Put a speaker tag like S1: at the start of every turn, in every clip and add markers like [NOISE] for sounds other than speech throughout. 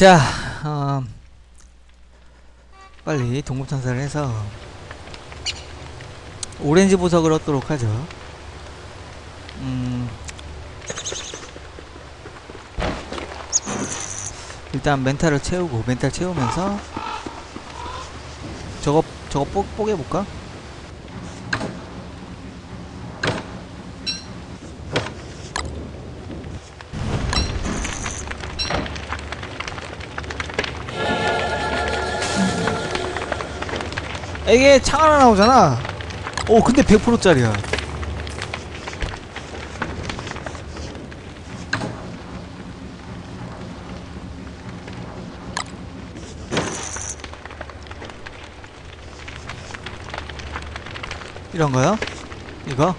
S1: 자, 어, 빨리 동급천사를 해서 오렌지 보석을 얻도록 하죠. 음, 일단 멘탈을 채우고 멘탈 채우면서 저거 저거 뽀, 뽀개볼까? 이게 창 하나 나오잖아. 오, 근데 100%짜리야. 이런 거요? 이거?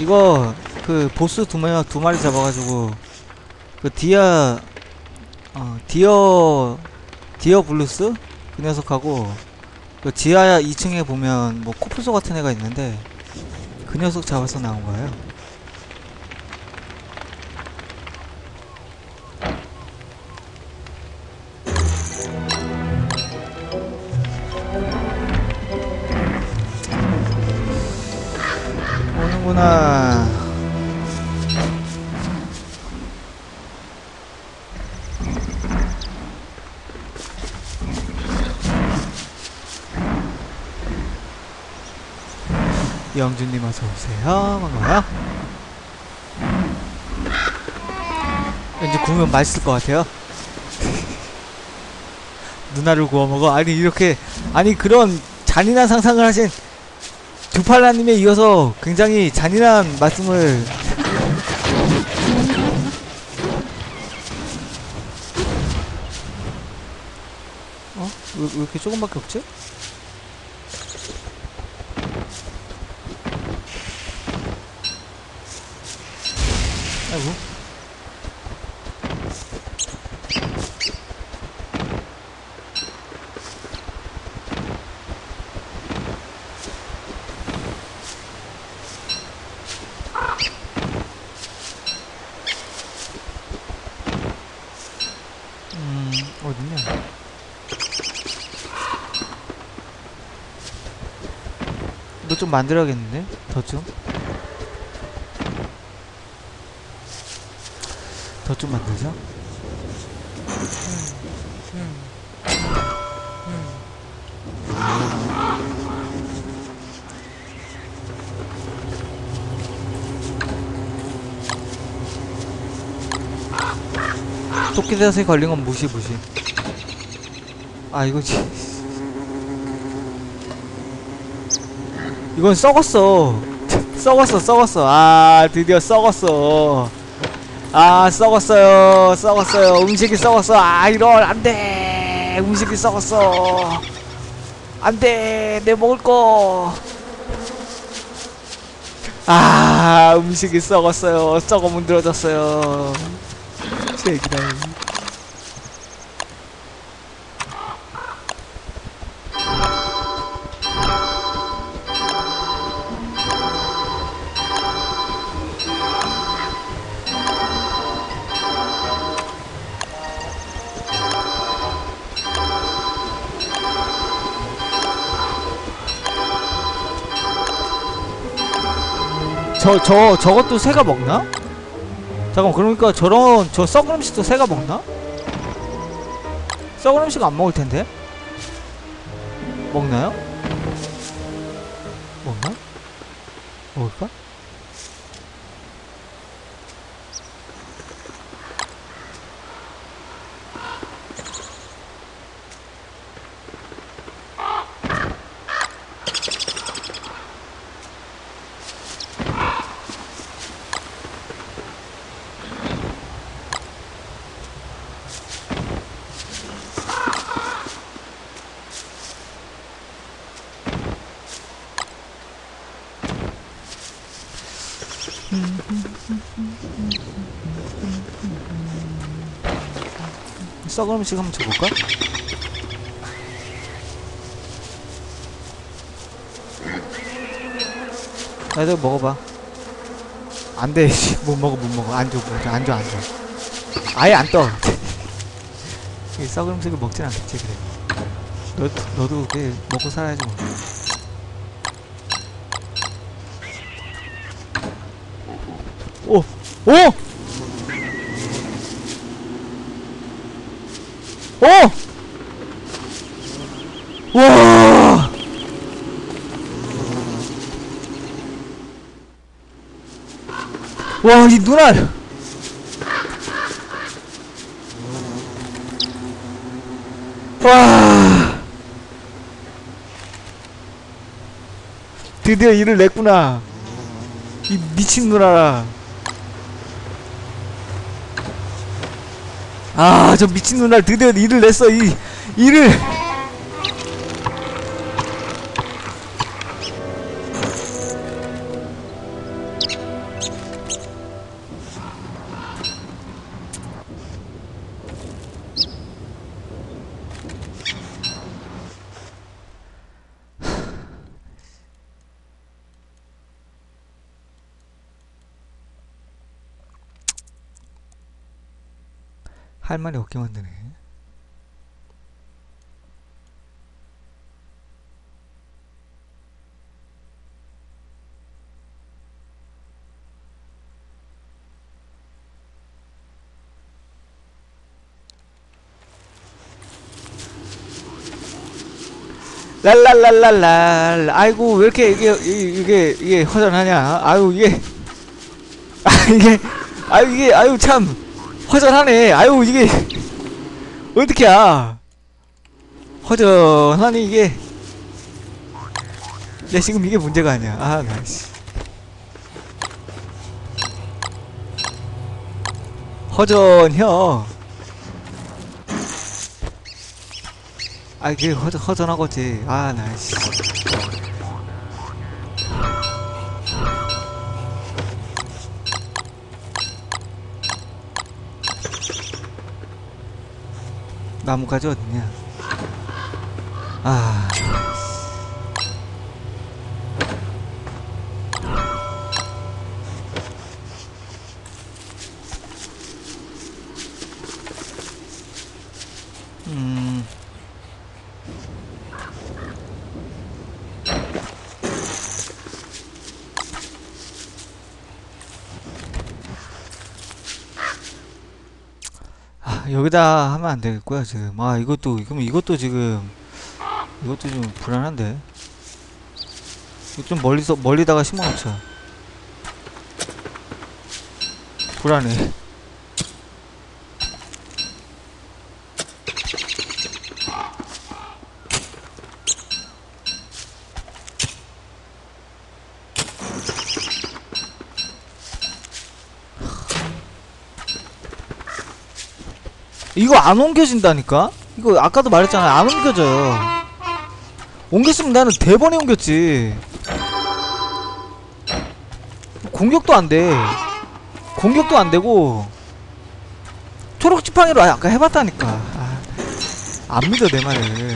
S1: 이거 그 보스 두 마리 두 마리 잡아가지고 그 디아 어 디어 디어 블루스 그 녀석하고 그 지하 2층에 보면 뭐 코뿔소 같은 애가 있는데 그 녀석 잡아서 나온 거예요. 오는구나. 영준님 어서 오세요. 반가워요. 왠지 구우면 맛있을 것 같아요. [LAUGHS] 누나를 구워 먹어. 아니 이렇게 아니 그런 잔인한 상상을 하신 두팔라님에 이어서 굉장히 잔인한 말씀을 어? 왜, 왜 이렇게 조금밖에 없지? 아이고. 음 어딨냐? 이거 좀 만들어야겠는데? 더 좀 더 좀 만들자. 토끼대에 걸린 건 무시 무시. 아 이거지. 이건 썩었어. [LAUGHS] 썩었어 썩었어. 아 드디어 썩었어. 아 썩었어요. 썩었어요. 음식이 썩었어. 아 이런 안돼. 음식이 썩었어. 안돼. 내 먹을 거아 아, 음식이 썩었어요. 썩어 문드러졌어요. 제기다 저, 저, 저것도 새가 먹나? 잠깐, 그러니까 저런, 저 썩은 음식도 새가 먹나? 썩은 음식 안 먹을 텐데? 먹나요? 먹나? 먹을까? 썩은 음식 한번 줘볼까? 나도 먹어봐. 안 돼, 씨. 못 먹어, 못 먹어. 안 줘, 못 줘, 안 줘, 안 줘. 아예 안 떠. [LAUGHS] 이 썩은 음식을 먹진 않겠지 그래 너, 너도 그래 먹고 살아야지 뭐 오! 오! 오! 와! 와, 이 눈알! 와! 드디어 일을 냈구나. 이 미친 누나라. 아, 저 미친 누나 드디어 일을 냈어. 이 일을. 말이 없게 만드네. 랄랄랄랄랄. 아이고 왜 이렇게 이게 이- 이게 이게 허전하냐? 아유 이게 [LAUGHS] 아 이게 아유 이게 아유 참 허전하네. 아유 이게 어떻게야? 허전하니 이게. 내 지금 이게 문제가 아니야. 아 나씨. 허전혀. 아 이게 허전 허전하겠지. 아 나씨. 나무가지 어딨냐? 아. 음. 아, 여기다 하면 안 되겠고요, 지금. 아, 이것도, 그럼 이것도 지금, 이것도 좀 불안한데. 좀 멀리서, 멀리다가 심어놓자. 불안해. 이거 안 옮겨진다니까? 이거 아까도 말했잖아. 안 옮겨져요. 옮겼으면 나는 대번에 옮겼지. 공격도 안 돼. 공격도 안 되고. 초록 지팡이로 아까 해봤다니까. 아, 안 믿어, 내 말을.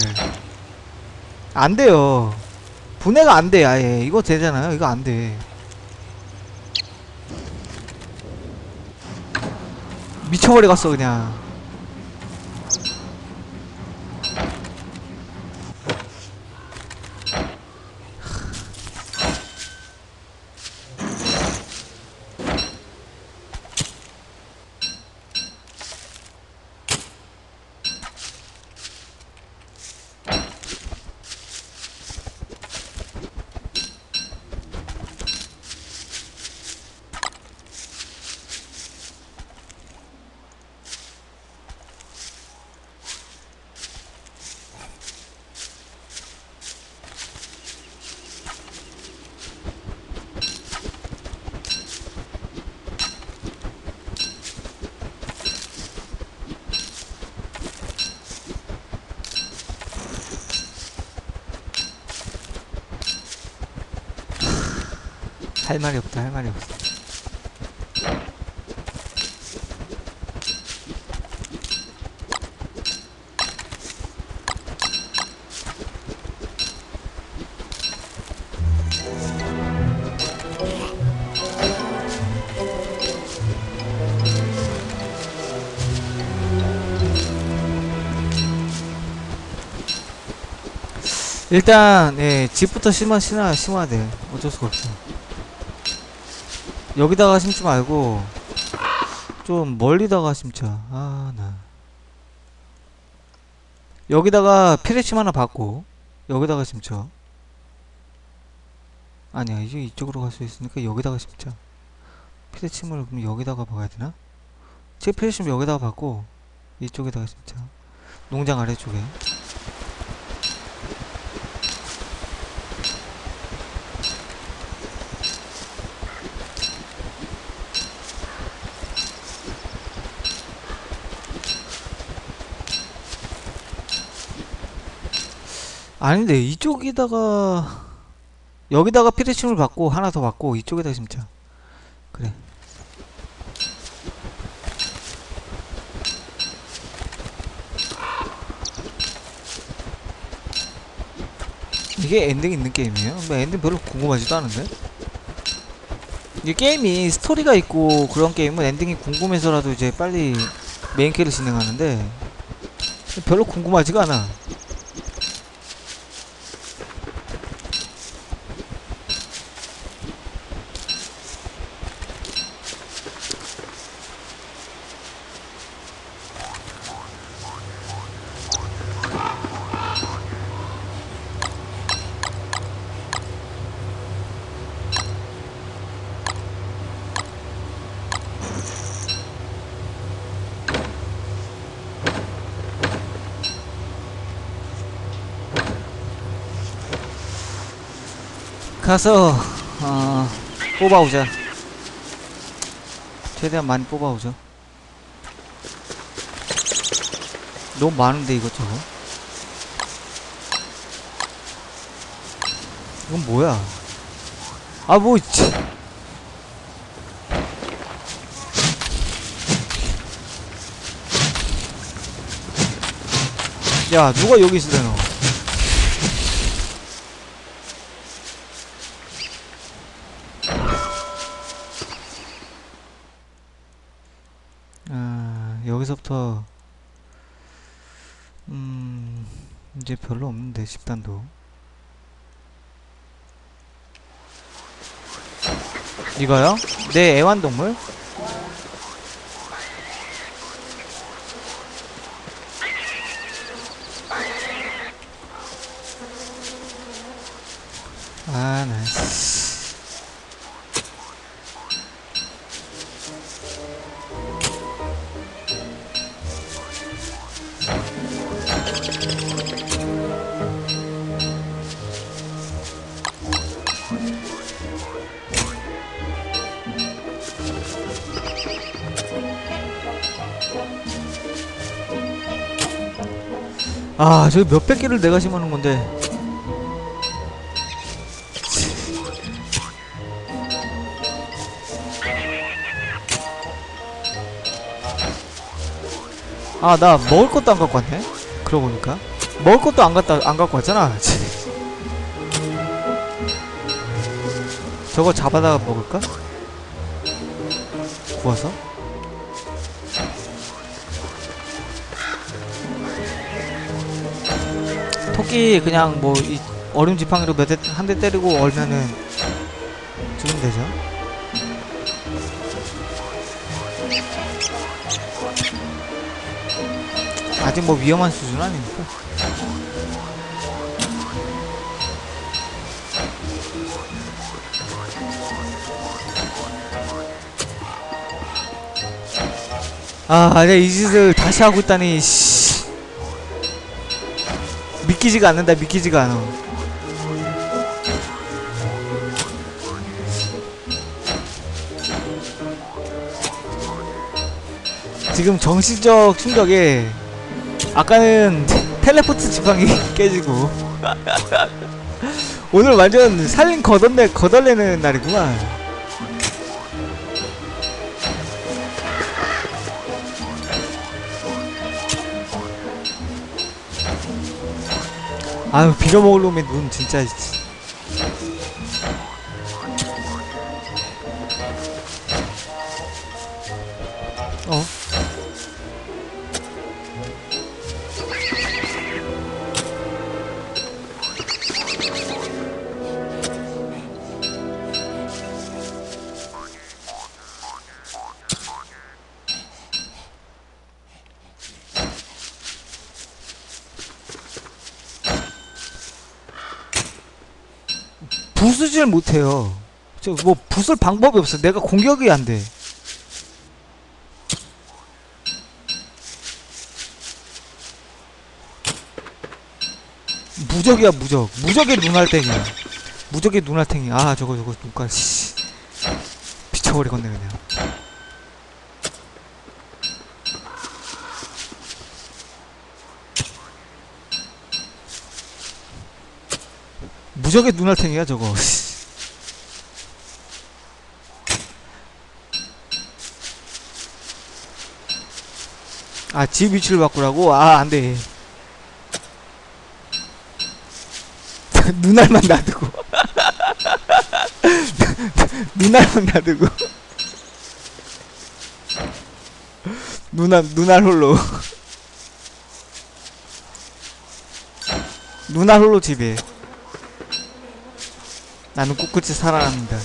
S1: 안 돼요. 분해가 안 돼, 아예. 이거 되잖아요. 이거 안 돼. 미쳐버리겠어, 그냥. 할 말이 없다 할 말이 없어. 일단 예 집부터 심화 신화 심화돼. 어쩔 수가 없어. 여기다가 심지 말고 좀 멀리다가 심자. 아나. 여기다가 피레침 하나 받고 여기다가 심죠. 아니야 이제 이쪽으로 갈 수 있으니까 여기다가 심자. 피레침을 그럼 여기다가 박아야 되나? 제 피레침 여기다가 받고 이쪽에다가 심자. 농장 아래쪽에 아닌데 이쪽에다가 여기다가 피레침을 받고 하나 더 받고 이쪽에다 심자 그래 이게 엔딩 있는 게임이에요? 뭐 엔딩 별로 궁금하지도 않은데? 이 게임이 스토리가 있고 그런 게임은 엔딩이 궁금해서라도 이제 빨리 메인 퀘를 진행하는데 별로 궁금하지가 않아 가서 어, 뽑아오자. 최대한 많이 뽑아오죠. 너무 많은데 이것저것. 이건 뭐야? 아뭐 야 누가 여기 있으래 너 아, 여기서부터 음 이제 별로 없는데 집단도 이거요? 네 애완동물? 아, 저기 몇백 개를 내가 심어놓은 건데. 아, 나 먹을 것도 안 갖고 왔네? 그러고 보니까. 먹을 것도 안 갖다, 안 갖고 왔잖아. [LAUGHS] 저거 잡아다가 먹을까? 구워서? 토끼 그냥 뭐 이 얼음 지팡이로 몇 대 한 대 때리고 얼면은 죽으면 되죠. 아직 뭐 위험한 수준 아니니까. 아, 내가 이 짓을 다시 하고 있다니, 씨. 믿기지가 않는다, 믿기지가 않아. 지금 정신적 충격에 아까는 텔레포트 지팡이 [LAUGHS] 깨지고 [LAUGHS] 오늘 완전 살림 걷어내 걷어내는 날이구만. 아유 놈의 눈 진짜 부수질 못해요. 저뭐 부술 방법이 없어. 내가 공격이 안 돼. 무적이야 무적. 무적의 눈알땡이야. 무적의 눈알땡이. 아 저거 저거 눈깔. 씨. 미쳐버리겠네 그냥. 무적의 눈알탱이야 저거 씨. 아, 집 위치를 바꾸라고? 아, 안 돼. [LAUGHS] 눈알만 놔두고. [LAUGHS] 눈알만 놔두고. [LAUGHS] 눈알, 눈알 홀로. 눈알 홀로 집에. 나는 꿋꿋이 살아납니다.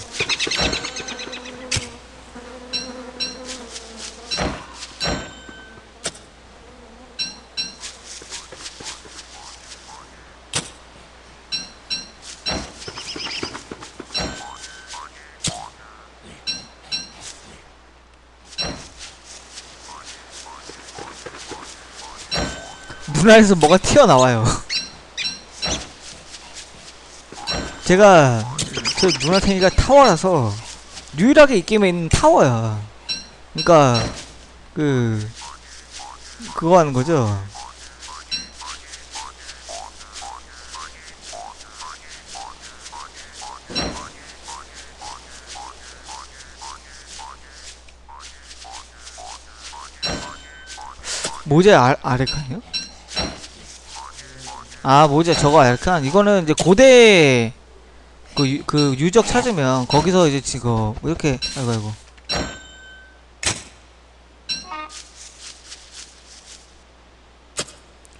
S1: 눈알에서 뭐가 튀어나와요. [LAUGHS] 제가 저 누나탱이가 타워라서 유일하게 이 게임에 있는 타워야. 그러니까 그 그거 하는 거죠. 모자 아, 아레칸이요? 아 모자 저거 아레칸 이거는 이제 고대 그, 유, 그 유적 찾으면 거기서 이제 지금 뭐 이렇게 아이고 아이고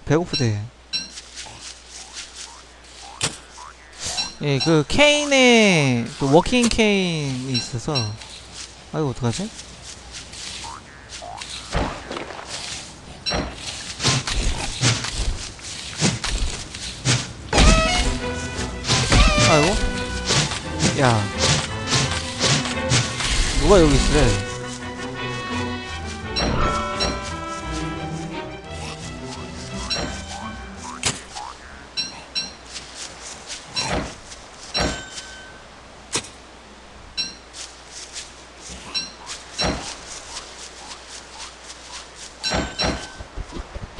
S1: 배고프대 예 그 케인의 그 워킹 케인이 있어서 아이고 어떡하지? 누가 여기 있으래?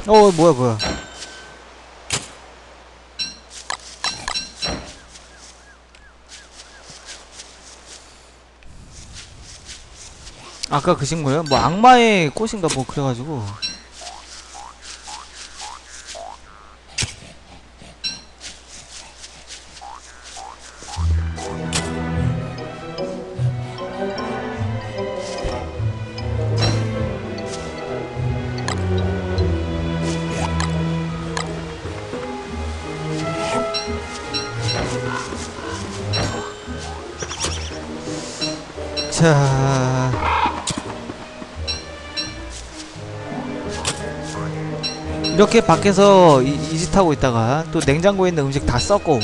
S1: 어 뭐야 뭐야 아까 그 친구요? 뭐 악마의 꽃인가 뭐 그래가지고 이렇게 밖에서 이짓 하고 있다가 또 냉장고에 있는 음식 다 썩고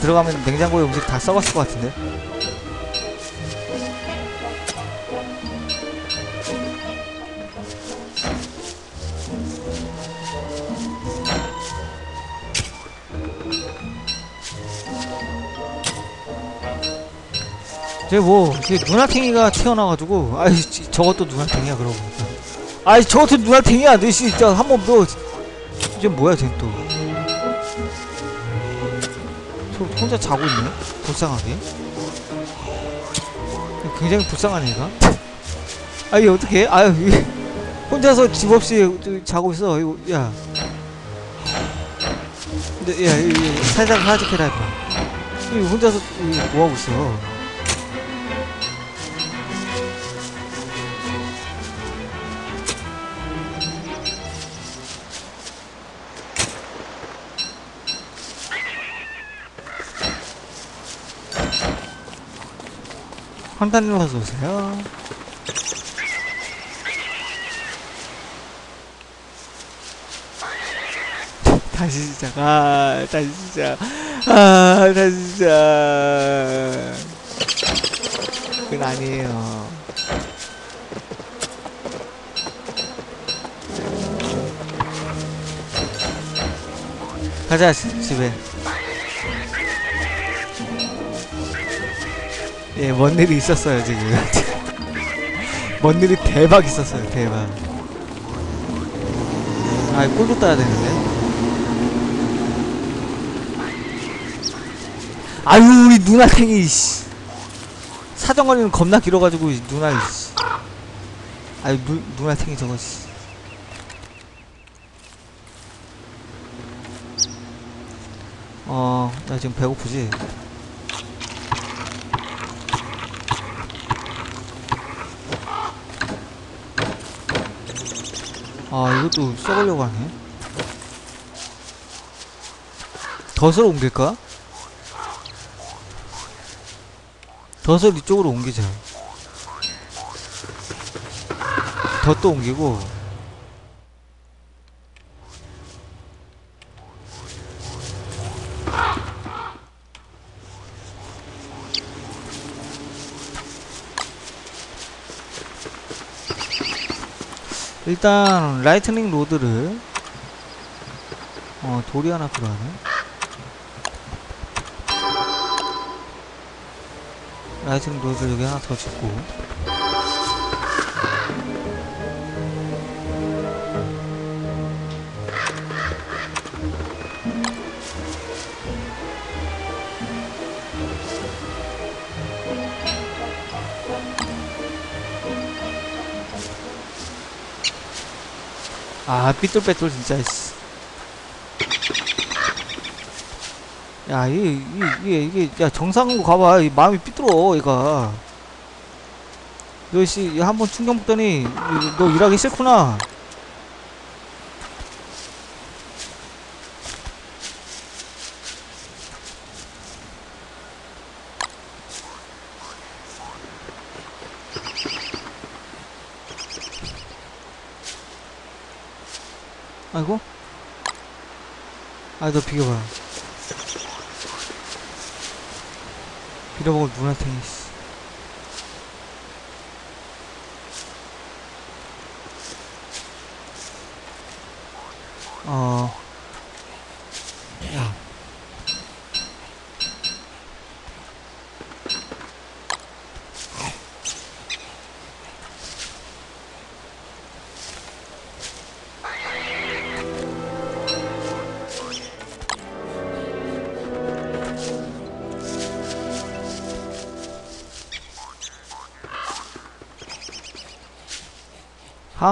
S1: 들어가면 냉장고에 음식 다 썩었을 것 같은데? 제뭐 누나탱이가 튀어나와가지고 아이 지- 저것도 누나탱이야 그러고 아이 저것도 누나 탱이야 너 진짜 한번 너 이제 뭐야 쟤또. 저 혼자 자고 있네? 불쌍하게? 굉장히 불쌍한 애가. 아이 어떡해? 아유 이- 혼자서 집 없이 저- 자고 있어. 이거 야. 근데 야 이- 이 살짝 하직해라 이 혼자서 이 뭐하고 있어 황단님 어서 오세요. [LAUGHS] 다시 시작. 아, 다시 시작. 아, 나 진짜. 그건 아니에요. 가자, 지- 집에. 예, 뭔 일이 있었어요, 지금. [LAUGHS] 뭔 일이 대박 있었어요, 대박. 아, 꿀도 따야 되는데. 아유, 우리 누나탱이, 씨. 사정거리는 겁나 길어가지고, 이 누나, 씨. 아유, 누, 누나탱이 저거, 씨. 어, 나 지금 배고프지? 아, 이것도 썩으려고 하네. 덫을 옮길까? 덫을 이쪽으로 옮기자. 덫도 옮기고. 일단 라이트닝 로드를 어 돌이 하나 들어가네. 라이트닝 로드 여기 하나 더 짓고 아 삐뚤빼뚤 진짜 씨. 야 이게 이게 이게, 야 정상으로 가봐. 이 마음이 삐뚤어 얘가. 너씨 한번 충격 먹더니 이- 너 일하기 싫구나 아이고 아 너 비켜봐 빌어먹을 누나탱이 씨. 어.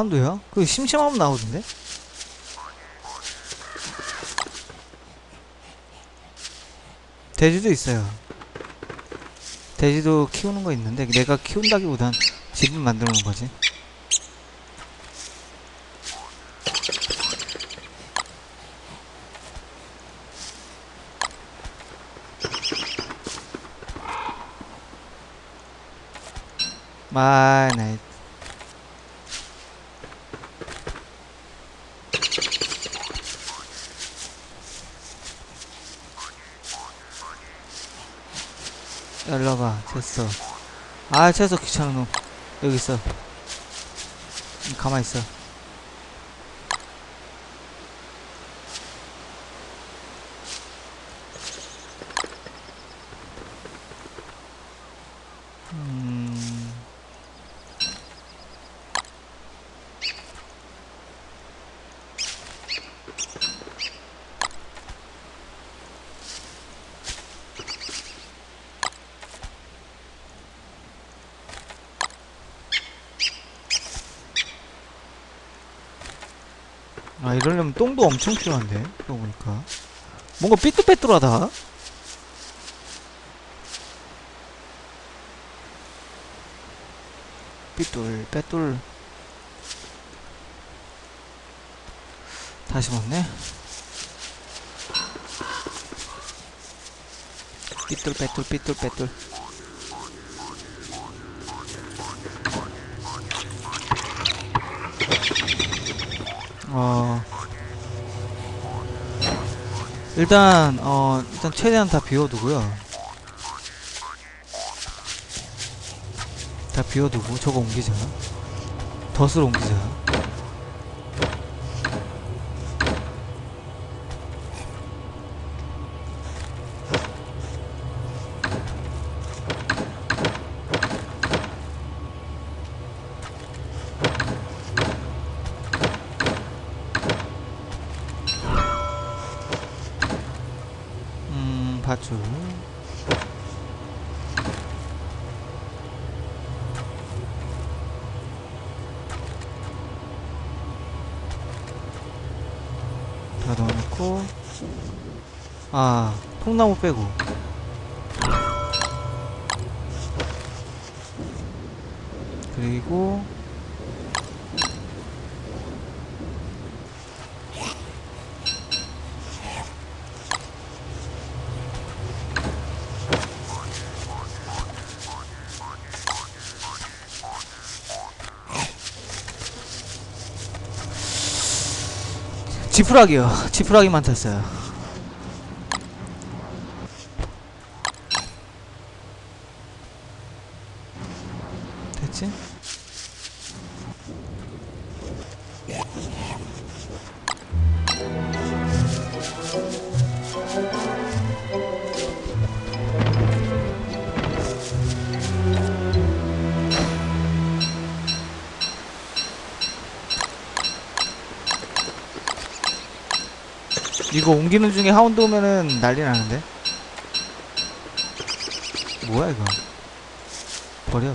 S1: 하운드야? 그 심심하면 나오던데? 돼지도 있어요. 돼지도 키우는 거 있는데 내가 키운다기보단 집을 놓은 거지. 마, 나 일로 와봐 됐어 아 채소 귀찮은 놈 여기 있어. 음, 가만히 있어 똥도 엄청 필요한데 그러고 보니까. 뭔가 삐뚤빼뚤하다. 삐뚤 빼뚤. 다시 먹네. 삐뚤 빼뚤 삐뚤 빼뚤. 어 일단 어 일단 최대한 다 비워두고요. 다 비워두고 저거 옮기자. 덫을 옮기자 빼고. 그리고 지푸라기요. 지푸라기만 탔어요 이거 옮기는 중에 하운드 오면은 난리 나는데? 뭐야 이거 버려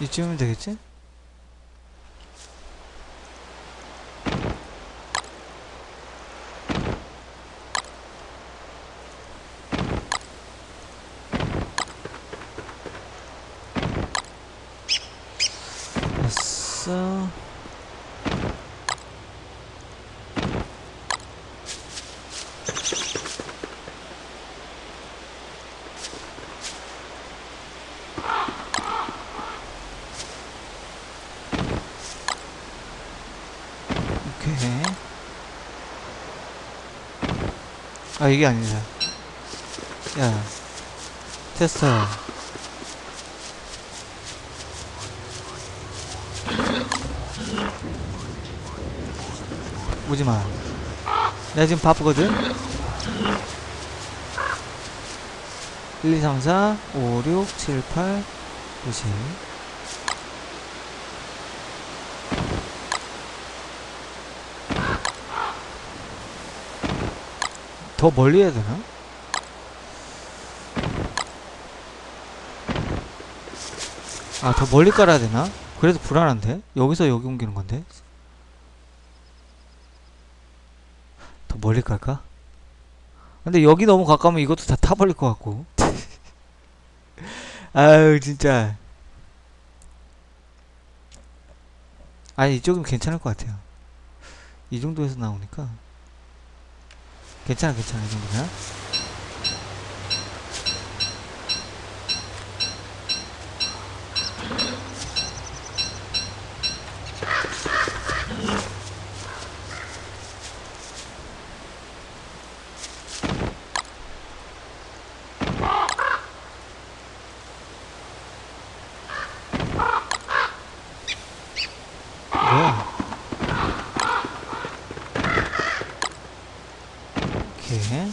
S1: 이쯤이면 되겠지? 됐어 오케이 아 이게 아니다 야 테스터 오지마. 내가 지금 바쁘거든? 1, 2, 3, 4, 5, 6, 7, 8, 90 더 멀리 해야 되나? 아, 더 멀리 깔아야 되나? 그래도 불안한데? 여기서 여기 옮기는 건데? 더 멀리 깔까? 근데 여기 너무 가까우면 이것도 다 타버릴 것 같고. [LAUGHS] 아유, 진짜. 아니, 이쪽은 괜찮을 것 같아요. 이 정도에서 나오니까. 괜찮아, 괜찮아, 이 정도면. 뭐야? 오케이.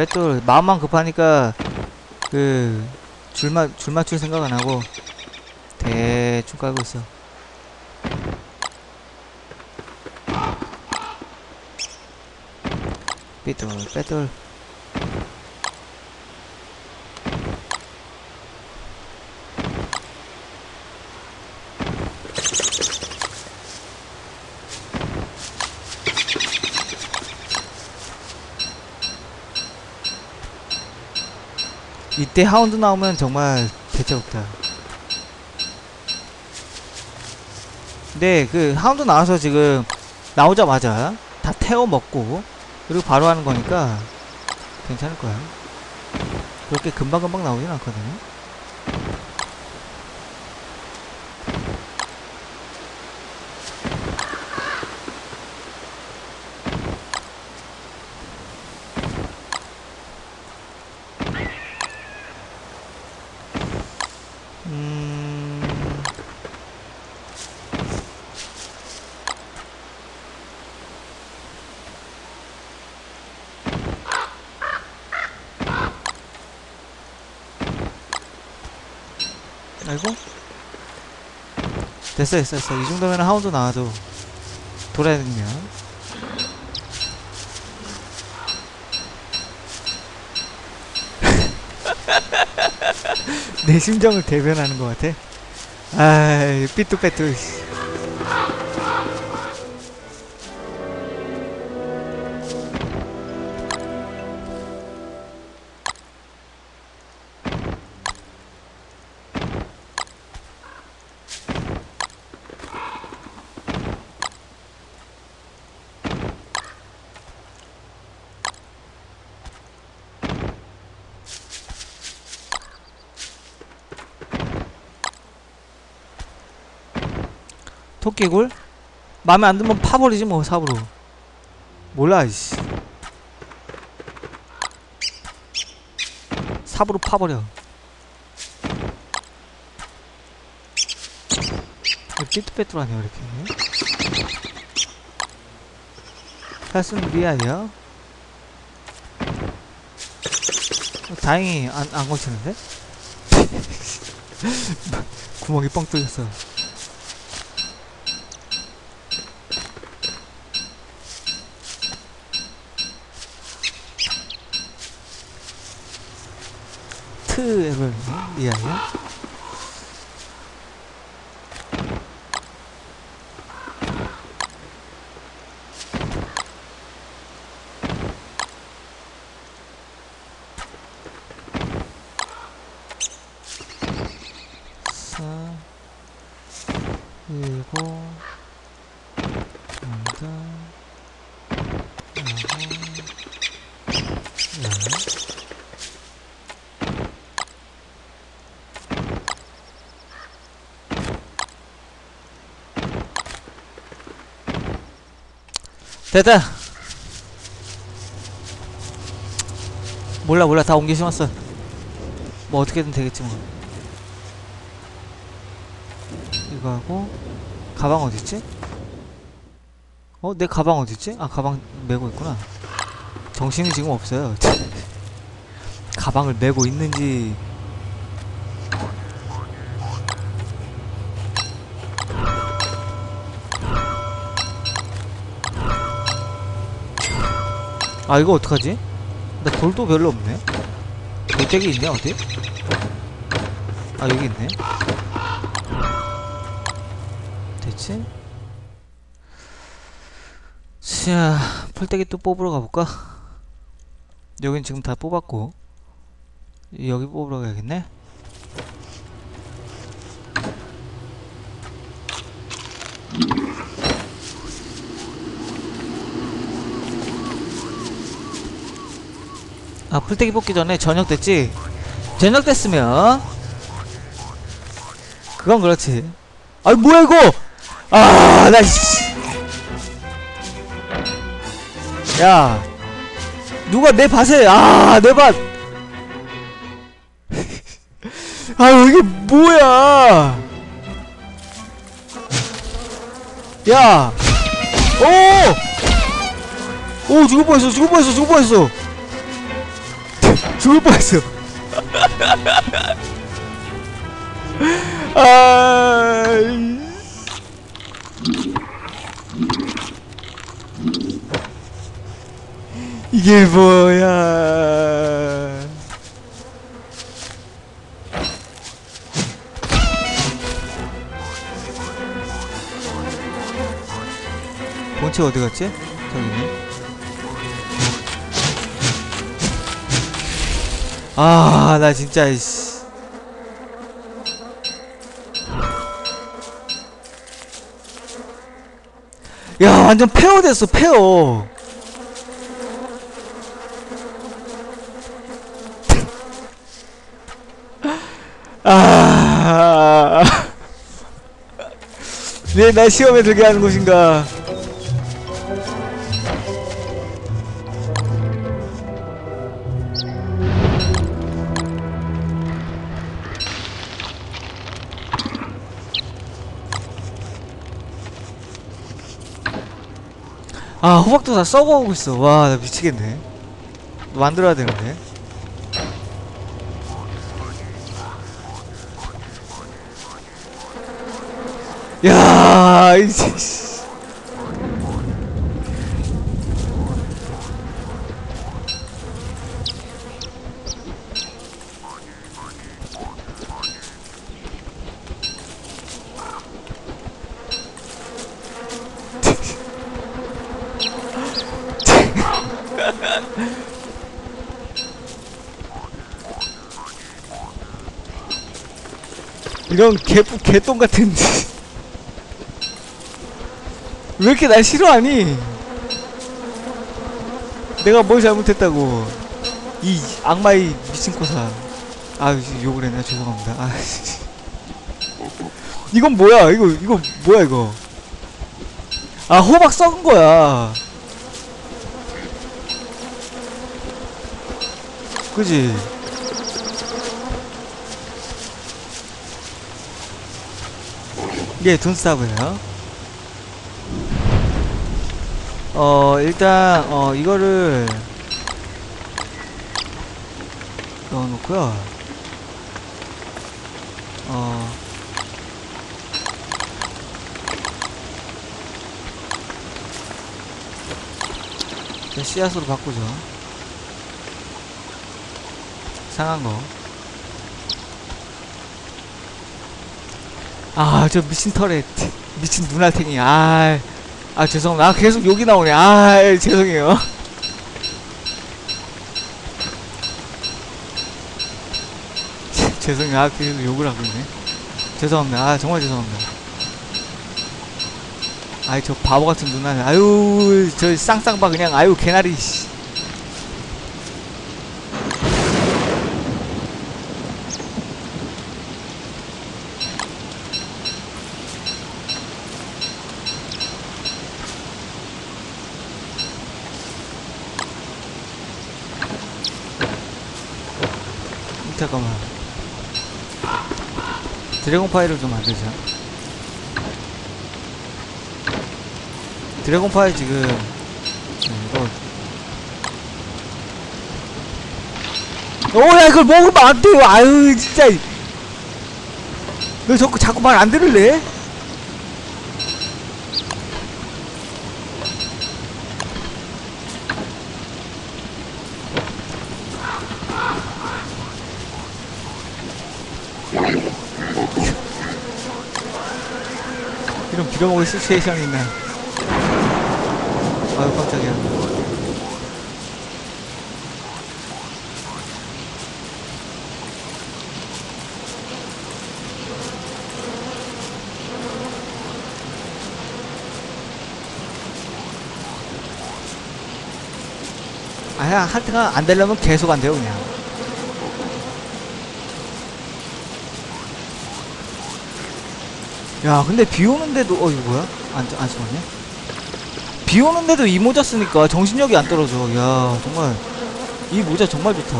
S1: 빼뚤. 마음만 급하니까, 그, 줄, 마, 줄 맞출 생각 안 하고, 대충 깔고 있어. 삐뚤, 빼뚤. 이때 하운드 나오면 정말 대체 없다. 근데 그 하운드 나와서 지금 나오자마자 다 태워 먹고 그리고 바로 하는 거니까 괜찮을 거야. 그렇게 금방금방 나오진 않거든요. 아이고. 됐어 됐어 됐어. 이 정도면 하운드 나와도 돌아다니면 [LAUGHS] 내 심정을 대변하는 것 같아. 아이 삐뚤빼뚤 토끼굴? 마음에 안 들면 파버리지 뭐 삽으로. 몰라 이씨. 삽으로 파버려. 삐뚤빼뚤하네 이렇게. 탈순 리아야 다행히 안, 안 걸치는데? [LAUGHS] 구멍이 뻥 뚫렸어 트를 리아야 사 일곱 여덟 아홉 열 됐다 몰라 몰라 다 옮겨 심었어 뭐 어떻게든 되겠지 뭐 이거 하고 가방 어딨지? 어? 내 가방 어딨지? 아 가방 메고 있구나 정신이 지금 없어요 [LAUGHS] 가방을 메고 있는지 아 이거 어떡하지? 나 돌도 별로 없네 돌짝이 있네 어디? 아 여기 있네 됐지? 자 풀떼기 또 뽑으러 가볼까? 여긴 지금 다 뽑았고 여기 뽑으러 가야겠네 아 풀떼기 뽑기 전에 저녁 됐지? 저녁 됐으면 그건 그렇지 아이 뭐야 이거 아나 씨. 야 누가 내 밭에 아내 밭. [LAUGHS] 아유 이게 뭐야 야 오! 오 죽을 뻔했어 죽을 뻔했어 죽을 뻔했어 죽을 뻔했어 아 이게 뭐야 본체 어디 갔지? 아, 나 진짜, 씨. 야, 완전 폐어 됐어, 폐어. 아. 왜 날 시험에 들게 하는 곳인가. 호박도 다 썩어오고 있어. 와 나 미치겠네. 만들어야 되는데. 야 이제 이런 개 개똥 같은 [LAUGHS] 왜 이렇게 날 싫어하니? 내가 뭘 잘못했다고? 이 악마의 미친 코사. 아 욕을 했네. 죄송합니다. 아 씨. [LAUGHS] 이건 뭐야? 이거 이거 뭐야 이거? 아 호박 썩은 거야. 그지 이게 둔스타브예요. 어 일단 어 이거를 넣어놓고요. 어. 씨앗으로 바꾸죠. 상한 거 아, 저 미친 털에 미친 눈알탱이. 아, 아 죄송합니다. 아, 계속 욕이 나오네. 아, 죄송해요. 죄송해요. 아, 계속 욕을 하고 있네. 죄송합니다. 아, 정말 죄송합니다. 아이, 저 바보 같은 눈알. 아유, 저 쌍쌍바 그냥, 아유, 개나리, 씨. 잠깐만. 드래곤 파이를 좀 만들자. 드래곤 파이 지금 네, 이거 오야 이걸 먹으면 안 돼요. 아유 진짜. 너 자꾸 자꾸 말 안 들을래? 이런 빌어먹을 시츄에이션이 있네. 아유 깜짝이야. 아야 하여튼간 안 되려면 계속 안 돼요 그냥. 야 근데 비 오는데도 어 이거 뭐야? 안, 안 써봤네? 비 오는데도 이 모자 쓰니까 정신력이 안 떨어져. 야 정말. 이 모자 정말 좋다.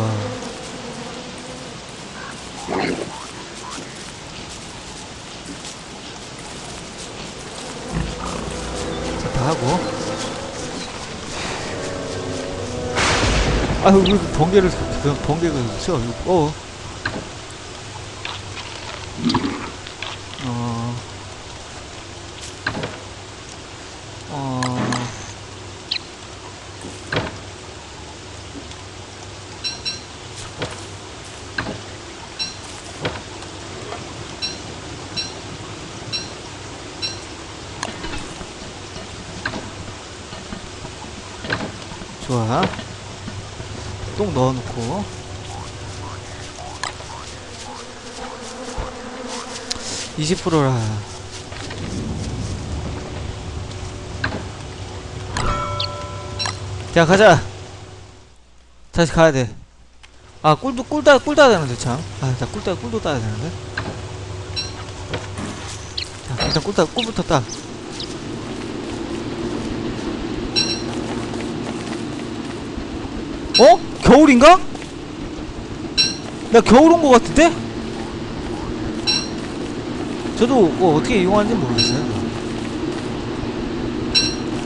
S1: 자다 하고. 아유 왜 번개를 이거 어 어, 20%라 자 가자 다시 가야돼 아 꿀도 꿀다 꿀다야 되는데 참아나 꿀다 꿀도 따야 되는데 자 일단 꿀다 꿀부터 따 어? 겨울인가? 나 겨울 온 거 같은데? 저도 뭐 어떻게 이용하는지 모르겠어요.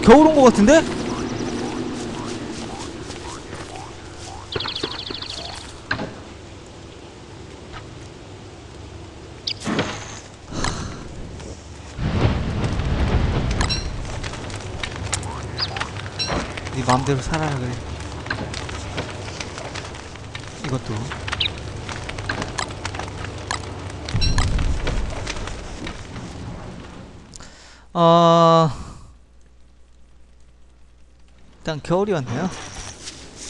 S1: 겨울 온 것 같은데? 네 마음대로 살아라 그래. 이것도. 어, 일단 겨울이 왔네요.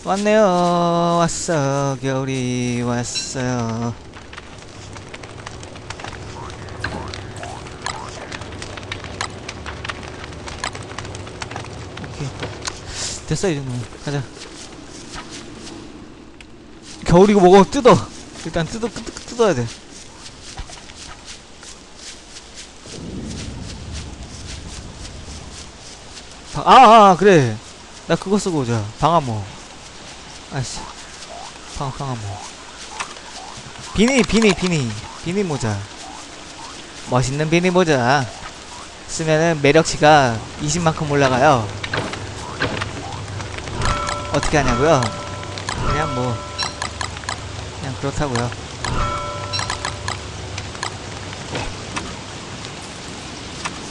S1: 왔네요. 왔어. 겨울이 왔어요. 됐어, 이 정도면. 가자. 겨울이고 뭐고 뜯어. 일단 뜯어, 뜯, 뜯어야 돼. 바, 아, 아, 그래. 나 그거 쓰고 오자. 방아모. 아이씨. 방, 방아모. 비니, 비니, 비니. 비니 모자. 멋있는 비니 모자. 쓰면은 매력치가 20만큼 올라가요. 어떻게 하냐고요? 그냥 뭐, 그냥 그렇다고요.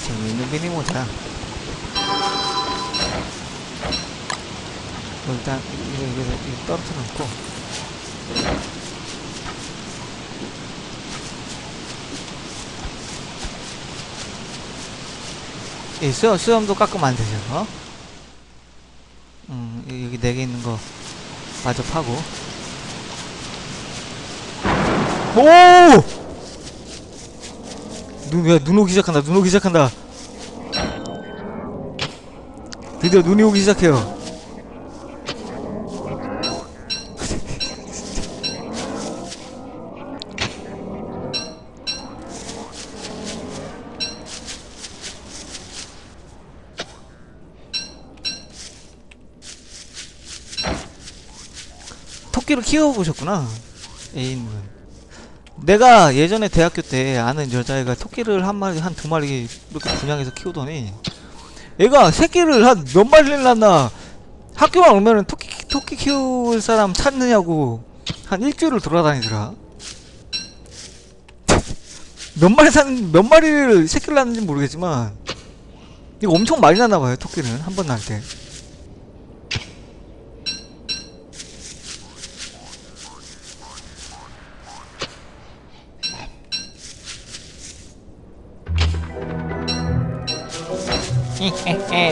S1: 재미있는 비니 모자. 일단 이거 이거 이거 떨어뜨려 놓고 이 수염 수염도 깎으면 안 되죠 어? 음 여기 네 개 있는 거 마저 파고 오! 눈, 야, 눈 오기 시작한다, 눈 오기 시작한다. 드디어 눈이 오기 시작해요. 토끼를 키워보셨구나, 애인은. 내가 예전에 대학교 때 아는 여자애가 토끼를 한 마리, 한 두 마리 이렇게 분양해서 키우더니 얘가 새끼를 한 몇 마리를 낳나 학교만 오면은 토끼, 토끼 키울 사람 찾느냐고 한 일주일을 돌아다니더라. [LAUGHS] 몇 마리 산, 몇 마리를 새끼를 낳는지 모르겠지만 이거 엄청 많이 낳나봐요, 토끼는. 한 번 낳을 때.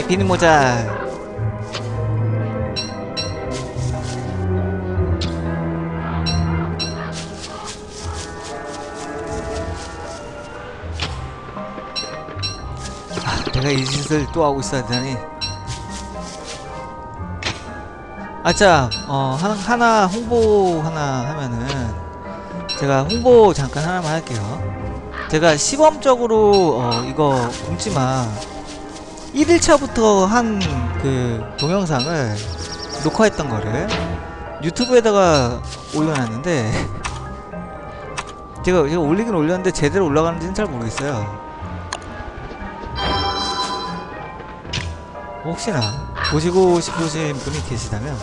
S1: 비는 모자. 아, 내가 이 짓을 또 하고 있어야 되니? 아자 어 하나, 하나 홍보 하나 하면은 제가 홍보 잠깐 하나만 할게요. 제가 시범적으로 어 이거 굶지마 1일차부터 한 그 동영상을 녹화했던 거를 유튜브에다가 올려놨는데 [LAUGHS] 제가, 제가 올리긴 올렸는데 제대로 올라가는지는 잘 모르겠어요. 혹시나 보시고 싶으신 분이 계시다면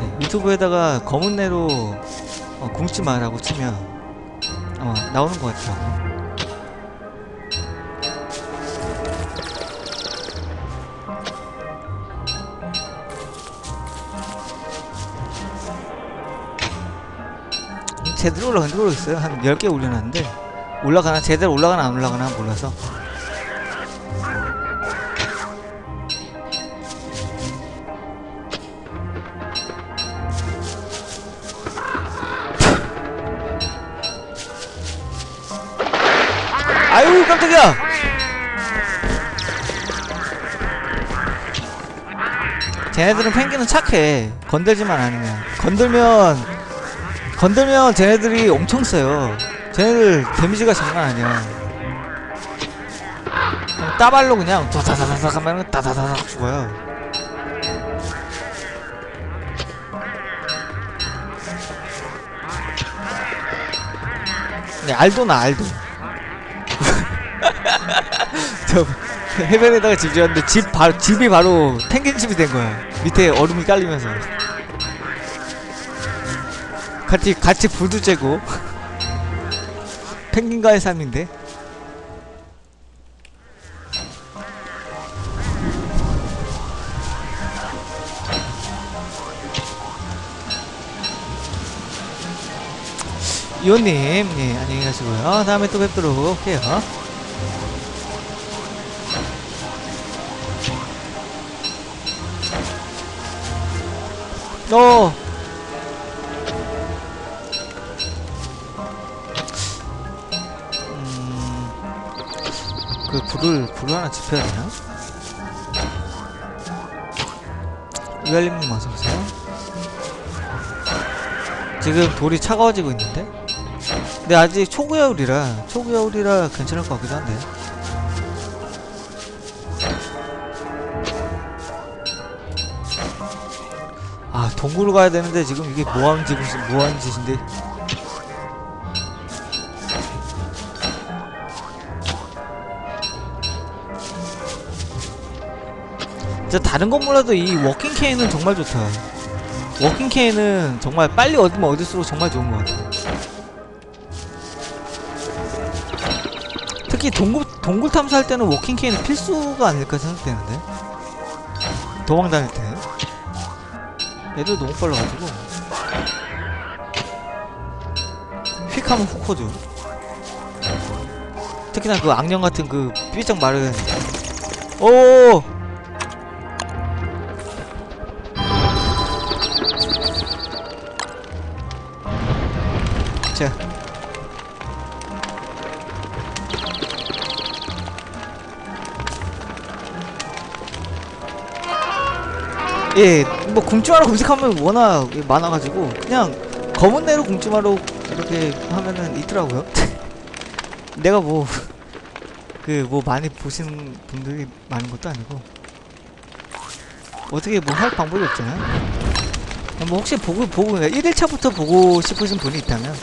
S1: 네, 유튜브에다가 검은내로 어, 굶지마라고 치면 아마 나오는 것 같아요 제대로 올라간지 모르겠어요. 한 10개 올려놨는데 올라가나 제대로 올라가나 안 올라가나 몰라서. 아유 깜짝이야! 쟤네들은 펭귄은 착해. 건들지만 않으면. 건들면 건들면 쟤네들이 엄청 세요 쟤네들 데미지가 장난 아니야 따발로 그냥 다다다닥 하면 다다다닥 죽어요. 네, 알도나 알도. [LAUGHS] 저 해변에다가 집 지었는데 집 바, 집이 바로 펭귄 집이 된 거야. 밑에 얼음이 깔리면서. 같이 같이 불도 쬐고. 펭귄과의 삶인데. 이호님, 예, 안녕히 가시고요. 다음에 또 뵙도록 해요. 어. 불을 불을 하나 지펴야 되나? 의알림님 어서 오세요. 지금 돌이 차가워지고 있는데? 근데 아직 초고열이라 초고열이라 괜찮을 것 같기도 한데. 아 동굴 가야 되는데 지금 이게 뭐하는 짓인데? 진짜 다른 건 몰라도 이 워킹 케인은 정말 좋다. walking cane은 정말 빨리 얻으면 얻을수록 정말 좋은 것 같아. 특히 동굴 동굴 탐사할 때는 walking cane은 필수가 아닐까 생각되는데 도망 다닐 때. 애들 너무 빨라가지고 휙 하면 훅 퍼져 특히나 그 악령 같은 그 삐쩍 마른 오 자. 예, 뭐 굶주마로 검색하면 [LAUGHS] 워낙 많아가지고 그냥 검은 내로 굶주마로 이렇게 하면은 있더라고요. [LAUGHS] 내가 뭐 [LAUGHS] 그 뭐 많이 보시는 분들이 많은 것도 아니고 어떻게 뭐 할 방법이 없잖아요. 뭐 혹시 보고 보고 1일차부터 보고 싶으신 분이 있다면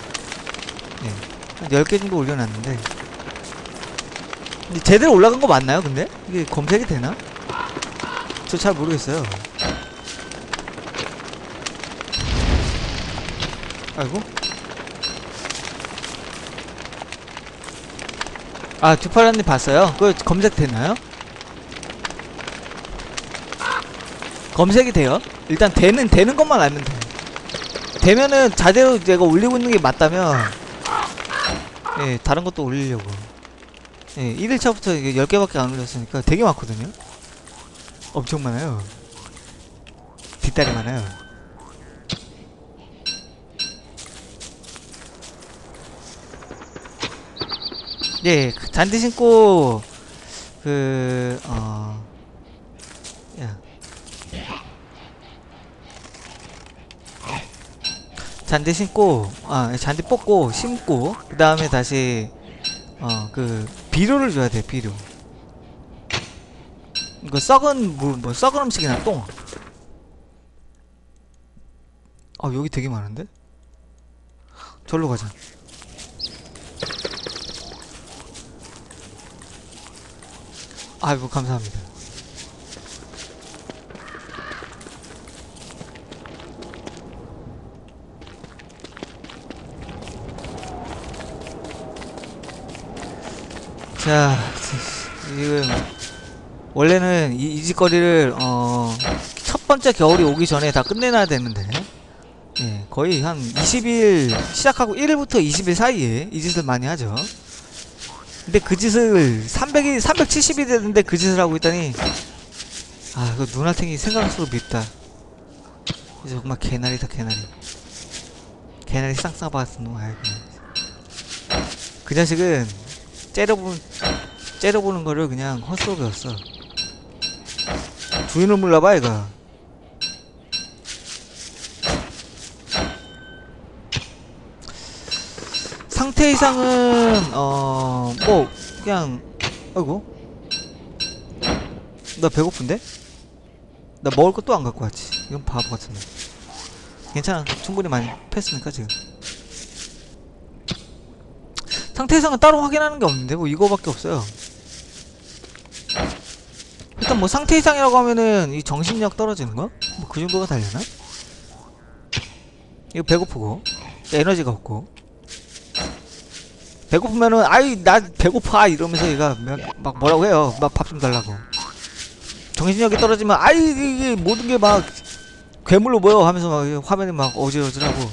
S1: 예, 한 10개 정도 올려놨는데 근데 제대로 올라간 거 맞나요 근데? 이게 검색이 되나? 저 잘 모르겠어요. 아이고. 아, 두파란님 봤어요? 그거 검색되나요? 검색이 돼요? 일단 되는, 되는 것만 알면 돼. 되면은 자대로 내가 올리고 있는 게 맞다면, 예, 다른 것도 올리려고. 예, 1일차부터 이게 10개밖에 안 올렸으니까 되게 많거든요? 엄청 많아요. 뒷다리 많아요. 예, 그 잔디 신고 그 어. 야. 잔디 신고 아, 잔디 뽑고 심고 그 다음에 다시 어, 그 비료를 줘야 돼, 비료. 이거 썩은 물, 뭐 썩은 음식이나 똥. 아, 여기 되게 많은데? 절로 가자. 아이고 감사합니다. 자, 지금 원래는 이, 이 짓거리를 어, 첫 번째 겨울이 오기 전에 다 끝내놔야 되는데 예, 거의 한 20일 시작하고 1일부터 20일 사이에 이 짓을 많이 하죠. 근데 그 짓을 300일 370일 됐는데 그 짓을 하고 있다니. 아그 눈알탱이 생각할수록 밉다. 이제 정말 개나리다 개나리. 개나리 쌍쌍 박았어 놈 아이고 그 자식은 째려보는 째려보는 거를 그냥 배웠어. 주인을 몰라봐 얘가 상태 이상은 어 뭐 그냥 아이고 나 배고픈데? 나 먹을 것도 안 갖고 왔지. 이건 바보 같은 데. 괜찮아. 충분히 많이 팼으니까 지금. 상태 이상은 따로 확인하는 게 없는데 뭐 이거밖에 없어요. 일단 뭐 상태 이상이라고 하면은 이 정신력 떨어지는 거? 뭐 그 정도가 달려나? 이거 배고프고 에너지가 없고 배고프면은 아이 나 배고파 이러면서 얘가 막- 막 뭐라고 해요. 막 밥 좀 달라고. 정신력이 떨어지면 아이 이게 모든 게 막 괴물로 보여 하면서 막 화면이 막 어지러지라고.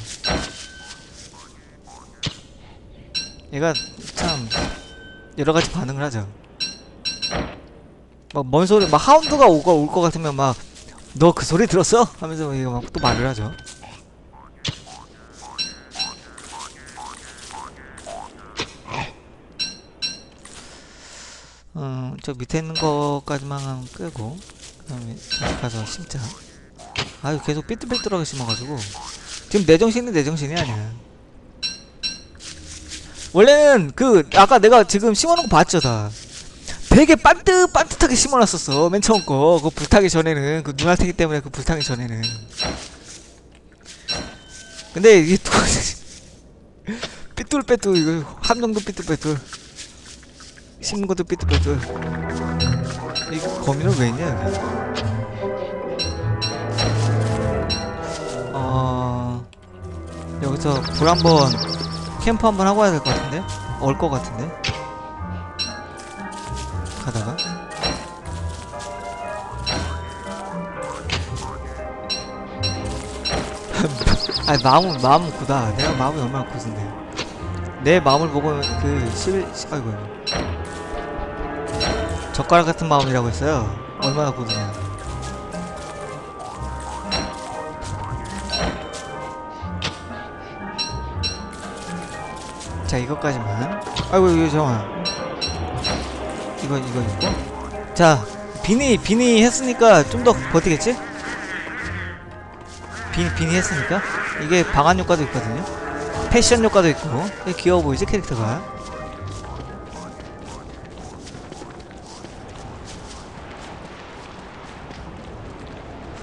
S1: 얘가 참 여러 가지 반응을 하죠. 막 뭔 소리 막 하운드가 오고 올것 같으면 막 너 그 소리 들었어? 하면서 얘가 막 또 말을 하죠 어, 저 밑에 있는 거까지만 끄고 그 다음에 다시 가서 심자. 아유 계속 삐뚤삐뚤하게 심어가지고. 지금 내 정신은 내 정신이 아니야. 원래는 그 아까 내가 지금 심어놓은 거 봤죠 다? 되게 반듯 반듯하게 심어놨었어 맨 처음 거그 불타기 전에는 그 눈알태기 때문에 그 불타기 전에는. 근데 이게 또 [LAUGHS] 삐뚤빼뚤 이거 함정도 삐뚤빼뚤 심는 것도 삐뚤빼뚤. 이 거미는 왜 있냐? 여기 어... 여기서 불 한번 캠프 한번 하고 와야 될 것 같은데? 올것 같은데? 가다가? [LAUGHS] 아니 마음은 마음은 굳다 내가 마음이 얼마나 굳은데. 내 마음을 보고 그 11... 아이고 젓가락 같은 마음이라고 했어요. 얼마나 굳으냐 자 이것까지만. 아이고 이거 잠깐만 이거 이거 있고. 자 비니 비니 했으니까 좀 더 버티겠지? 비니 비니 했으니까? 이게 방한 효과도 있거든요. 패션 효과도 있고. 귀여워 보이지 캐릭터가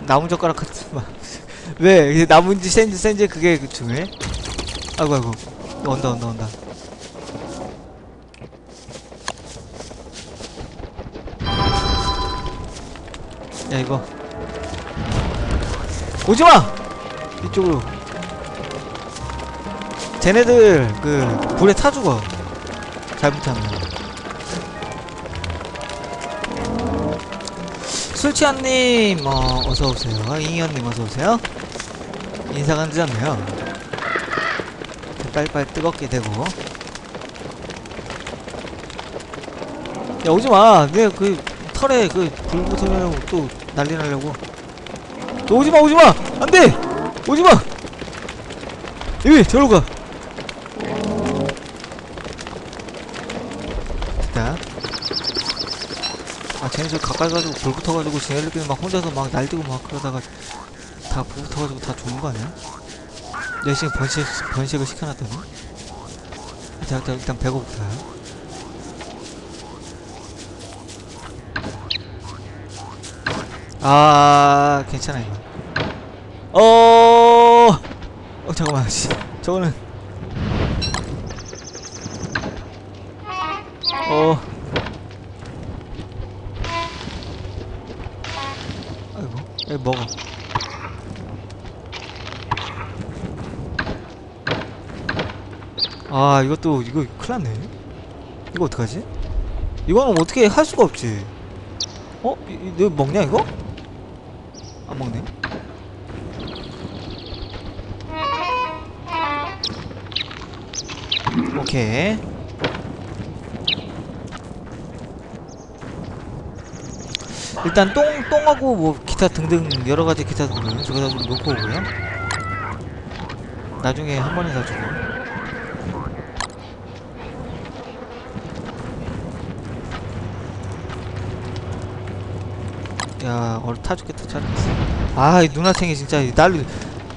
S1: 나무 젓가락 같은 막. [LAUGHS] 왜? 나무인지 센지 센지 그게 그 중요해? 아이고 아이고. 온다 온다 온다. 야 이거. 오지마! 이쪽으로. 쟤네들 그 불에 타 죽어. 잘못하면 술취한님 어, 어서오세요. 잉여님 어서오세요. 인사가 늦었네요. 빨리빨리 뜨겁게 되고. 야 오지마. 내가 그 털에 그 불 붙으면 또 난리 나려고. 너 오지마 오지마. 안돼! 오지마! 여기 저로 가 됐다 저 가까이 가지고 불 붙어가지고 쟤네들끼리 막 혼자서 막 날뛰고 막 그러다가 다 불 붙어가지고 다 죽는 거 아니야? 열심히 번식, 번식을 시켜놨더니? 일단, 일단, 일단 배고프다. 아 괜찮아 이거 어... 어 잠깐만. 씨 저거는 먹어 아 이것도 이거 큰일났네 이거 어떡하지? 이거는 어떻게 할 수가 없지 어? 이, 이, 너 먹냐 이거? 안 먹네 오케이 일단 똥, 똥하고 뭐 기타 등등 여러 가지 기타 등등 저기다 좀 놓고 오고요. 나중에 한 번에 다 주고. 야 얼 타 죽겠다 차아 아이 누나탱이 진짜 날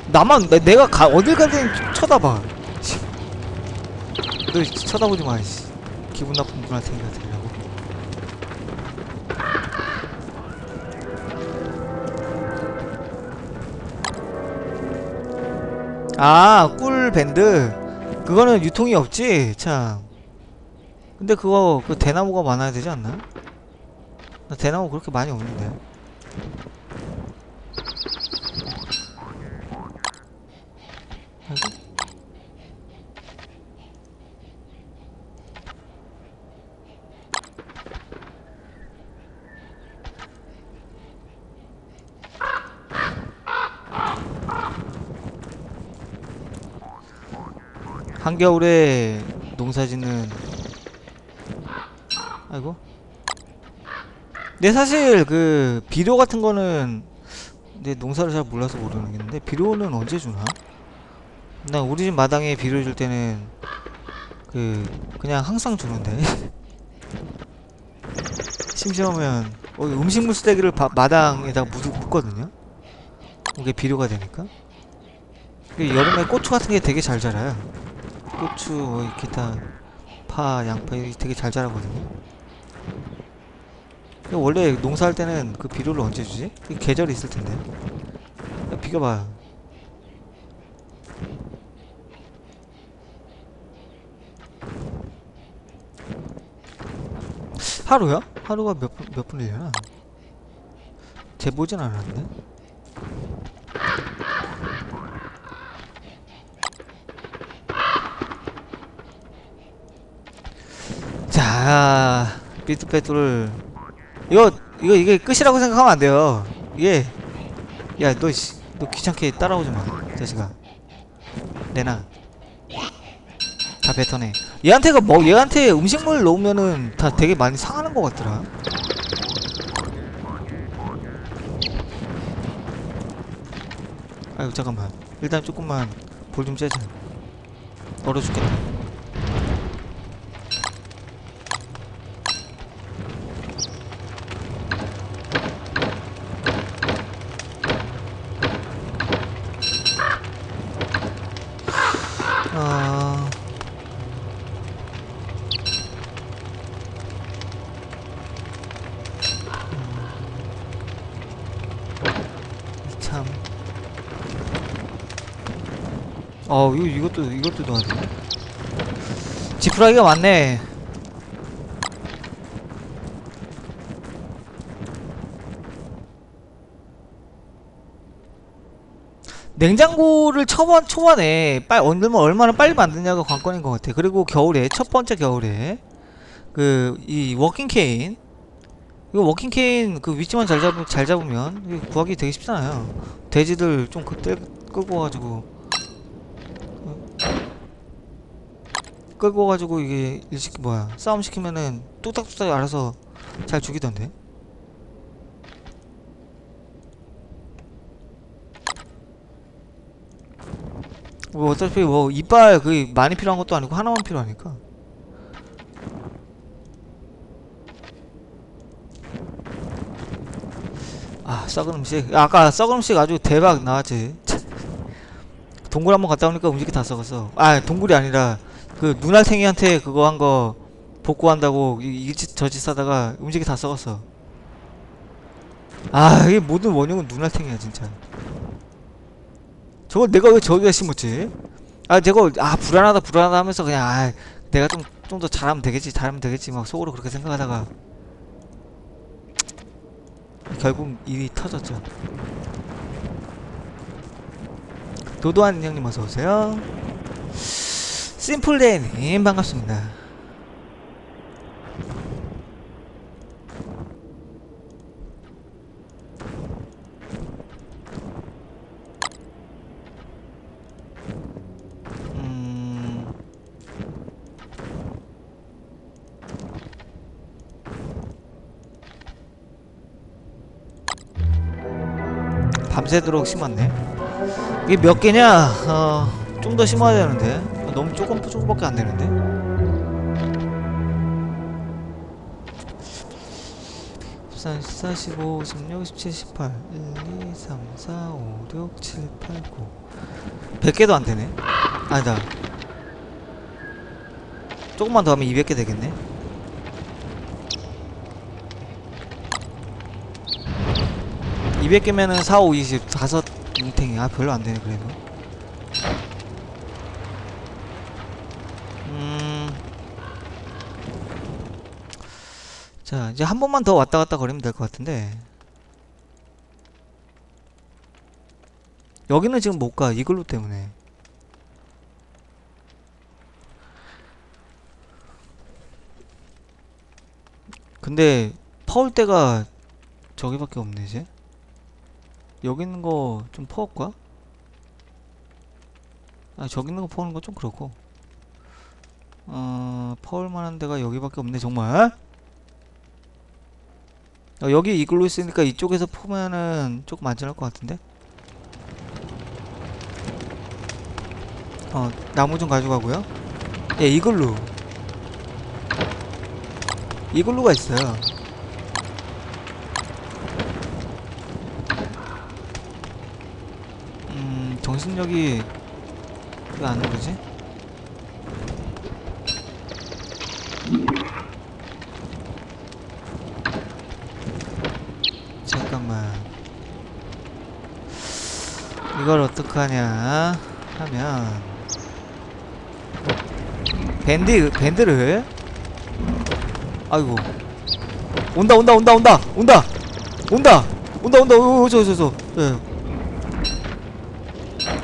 S1: 나만 내, 내가 가 어딜 가든 쳐다봐. 씨. 너 쳐다보지 마 씨. 기분 나쁜 누나탱이 같으려고 아, 꿀 밴드. 그거는 유통이 없지, 참. 근데 그거, 그 대나무가 많아야 되지 않나? 나 대나무 그렇게 많이 없는데. 한겨울에 농사 짓는 아이고. 근데 사실 그 비료 같은 거는 내 농사를 잘 몰라서 모르겠는데 비료는 언제 주나? 나 우리 집 마당에 비료 줄 때는 그 그냥 항상 주는데. [LAUGHS] 심심하면 어, 음식물 쓰레기를 바- 마당에다 묻, 묻거든요. 그게 비료가 되니까. 그 여름에 고추 같은 게 되게 잘 자라요 고추, 뭐 기타 파, 양파 이게 되게 잘 자라거든요. 원래 농사할 때는 그 비료를 언제 주지? 그 계절이 있을 텐데. 야, 비교봐. 하루야? 하루가 몇 분, 몇 분이려나? 재보진 않았는데. 자, 비트배트를 이거 이거 이게 끝이라고 생각하면 안 돼요. 이게 야, 너 귀찮게 따라오지 마, 자식아. 내놔. 다 뱉어내. 얘한테가 뭐 얘한테 음식물 넣으면은 다 되게 많이 상하는 것 같더라. 아이고 잠깐만. 일단 조금만 볼 좀 째자. 얼어 죽겠다. 이것도 이것도 도와줘. 지푸라기가 많네. 냉장고를 초반, 초반에 빨, 얼마, 얼마나 빨리 만드냐가 관건인 것 같아. 그리고 겨울에, 첫 번째 겨울에, 그, 이 walking cane. 이거 walking cane 그 위치만 잘 잡으, 잘 잡으면 구하기 되게 쉽잖아요. 돼지들 좀 그때 끌고 와가지고. 끌고 와가지고 이게 일시키 뭐야. 싸움 시키면은 뚝딱뚝딱 알아서 잘 죽이던데. 뭐 어차피 뭐 이빨 그 많이 필요한 것도 아니고 하나만 필요하니까 아 썩은 음식 야, 아까 썩은 음식 아주 대박 나왔지 동굴 한번 갔다 오니까 음식이 다 썩었어 아 동굴이 아니라 그 눈알탱이한테 그거 한 거 복구한다고 이짓 저짓 사다가 음식이 다 썩었어. 아 이게 모든 원흉은 눈알탱이야 진짜. 저걸 내가 왜 저기다 심었지? 아 저거 아 불안하다 불안하다 하면서 그냥 아 내가 좀 좀 더 잘하면 되겠지 잘하면 되겠지 막 속으로 그렇게 생각하다가. 결국 일이 터졌죠. 도도한 형님 어서오세요 심플데이님 반갑습니다 음... 밤새도록 심었네. 이게 몇 개냐? 어, 좀 더 심어야 되는데. 너무 조금, 조금밖에 안 되는데. 십삼, 십사, 십오, 십육, 십칠, 십팔, 일, 이, 삼, 사, 오, 육, 칠, 팔, 구. 100개도 안 되네. 아니다. 조금만 더 하면 200개 되겠네. (200개면은 4, 5, 20) 다섯 뭉탱이 아 별로 안 되네 그래도 자, 이제 한 번만 더 왔다 갔다 거리면 될 것 같은데. 여기는 지금 못 가. 이글루 때문에. 근데 퍼올 때가 저기밖에 없네 이제. 여기 있는 거 좀 퍼올까? 아 저기 있는 거 퍼오는 거좀 그렇고. 어 퍼올 만한 데가 여기밖에 없네 정말. 어, 여기 이글루 있으니까 이쪽에서 포면은 조금 안전할 것 같은데? 어, 나무 좀 가져가고요. 예, 이글루. 이글루가 있어요. 음, 정신력이 왜 안 오르지? 잠깐만. 이걸 어떡하냐? 하면. 밴드 밴드를? 아이고. 온다 온다 온다 온다! 온다! 온다! 온다 온다! 오저저저. 예.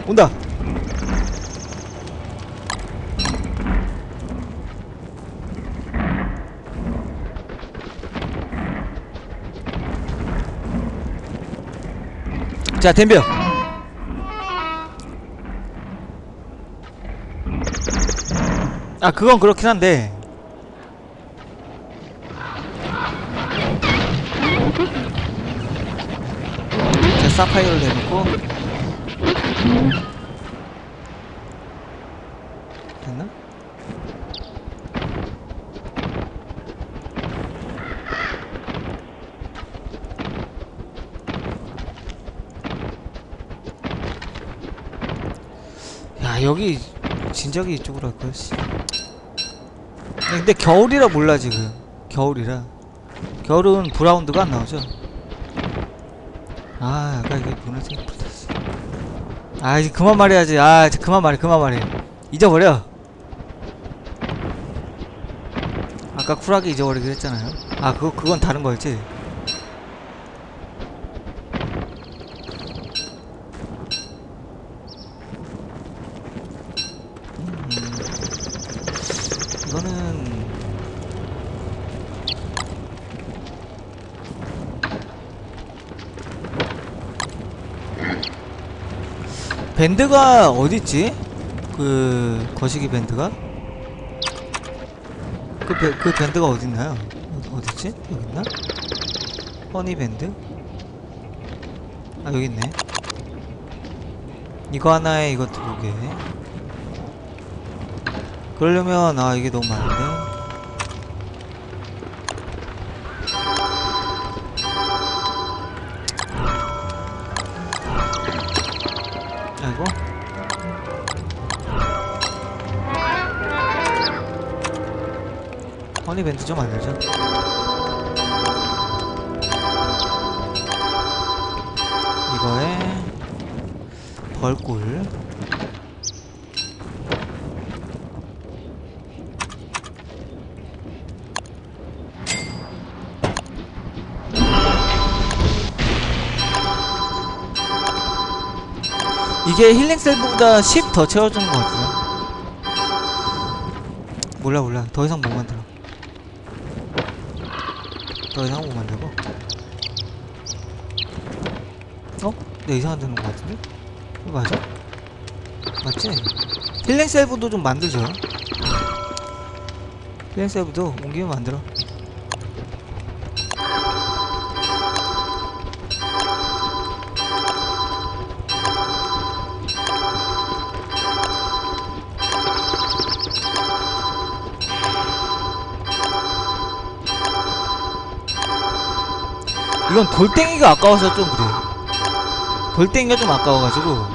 S1: 온다! 자 덤벼 아 그건 그렇긴 한데 자 사파이어를 내놓고 됐나? 야 여기 진작에 이쪽으로 할 거였어. 근데 겨울이라 몰라 지금. 겨울이라. 겨울은 브라운드가 안 나오죠. 아, 아까 이게 보내색 붙었어. 아, 이제 그만 말해야지. 아, 이제 그만 말해, 그만 말해. 잊어버려. 아까 쿨하게 잊어버리기로 했잖아요. 아, 그거 그건 다른 거였지. 음, 이거는 밴드가 어딨지? 그 거시기 밴드가? 그, 밴- 그 밴드가 어딨나요? 어- 어딨지? 여기 있나? 허니 밴드? 아 여기 있네 이거 하나에 이것도 두 개. 그러려면 아 이게 너무 많은데 허니밴드 좀 만들자 이거에 벌꿀 이게 힐링 셀프보다 10 더 채워주는 것 같아요. 몰라 몰라 더 이상 못 만들어. 더 이상 못 만들고. 어? 내 이상한 데는 것 같은데? 맞아? 맞지? 힐링 셀프도 좀 만들죠. 힐링 셀프도 옮기면 만들어. 이건 돌덩이가 아까워서 좀 그래. 돌덩이가 좀 아까워가지고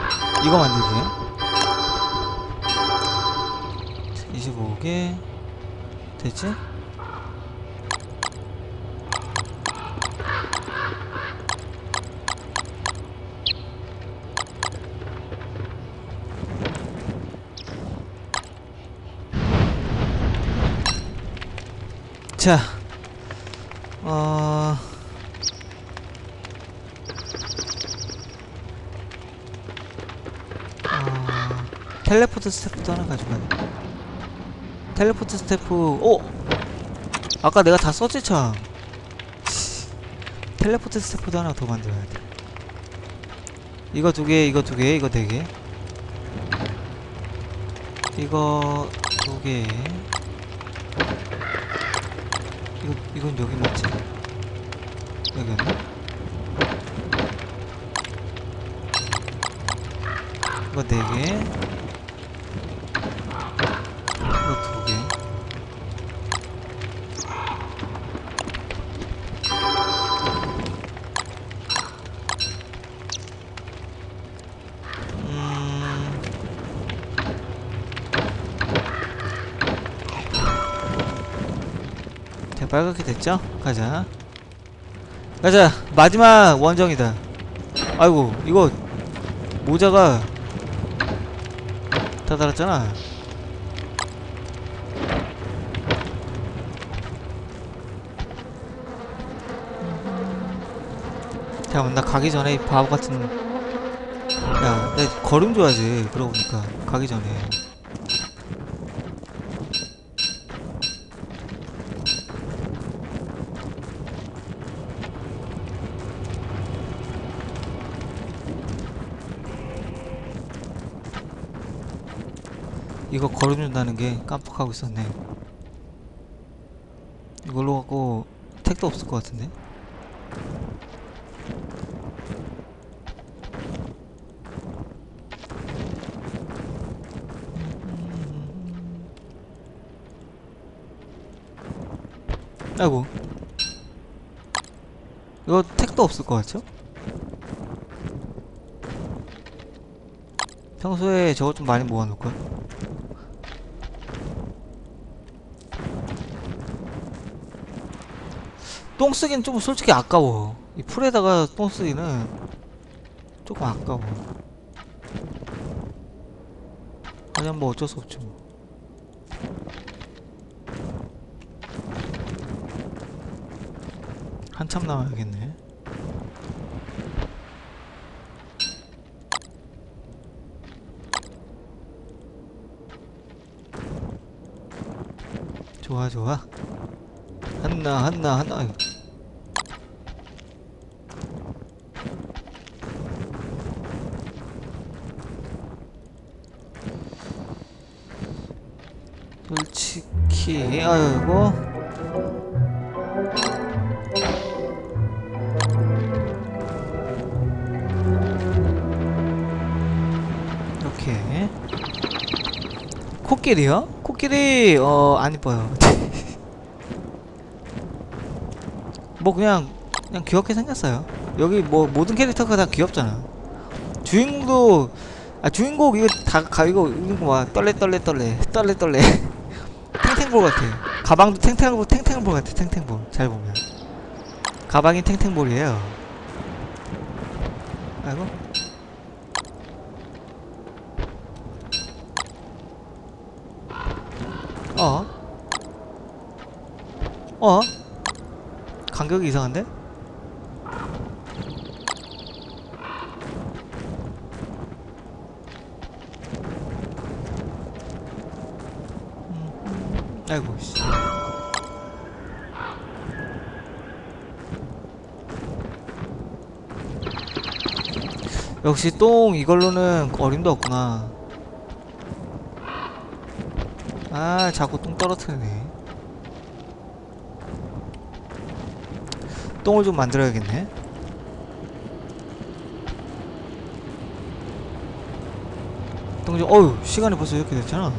S1: 이거 만들기. 25개 됐지? 자 어... 어... teleport staff도 하나 가져가야 돼. Teleport staff, 오! 아까 내가 다 썼지, 참. 씨. Teleport staff도 하나 더 만들어야 돼. 이거 두 개, 이거 두 개, 이거 네 개. 이거 두 개. 이거 이건 여기 맞지? 여기였나? 이거 네 개. 빨갛게 됐죠? 가자. 가자. 마지막 원정이다. 아이고, 이거 모자가 다 달았잖아. 잠깐만, 나 가기 전에 이 바보 같은. 야, 나 걸음 줘야지. 그러고 보니까. 가기 전에. 이거 걸어준다는 게 깜빡하고 있었네. 이걸로 갖고 택도 없을 것 같은데? 아이고. 이거 택도 없을 것 같죠? 평소에 저거 좀 많이 모아놓을걸? 똥 쓰기는 좀 솔직히 아까워. 이 풀에다가 똥 쓰기는 조금 아까워. 하지만 뭐 어쩔 수 없죠. 뭐. 한참 남아야겠네. 좋아 좋아. 한나 한나 한나. 솔직히 아이고. 이렇게. 코끼리요? 코끼리 어 안 이뻐요. [LAUGHS] 뭐 그냥 그냥 귀엽게 생겼어요. 여기 뭐 모든 캐릭터가 다 귀엽잖아. 주인공도 아 주인공 이거 다 가, 이거 이거 막 떨레 떨레 떨레. 떨레 떨레 [LAUGHS] 탱탱볼 같아 가방도 탱탱볼 탱탱볼 같아 탱탱볼 잘 보면 가방이 탱탱볼이에요 아이고 어? 어? 간격이 이상한데? 아이고 씨. 역시 똥 이걸로는 어림도 없구나. 아 자꾸 똥 떨어뜨리네. 똥을 좀 만들어야겠네. 똥 좀, 어휴, 시간이 벌써 이렇게 됐잖아.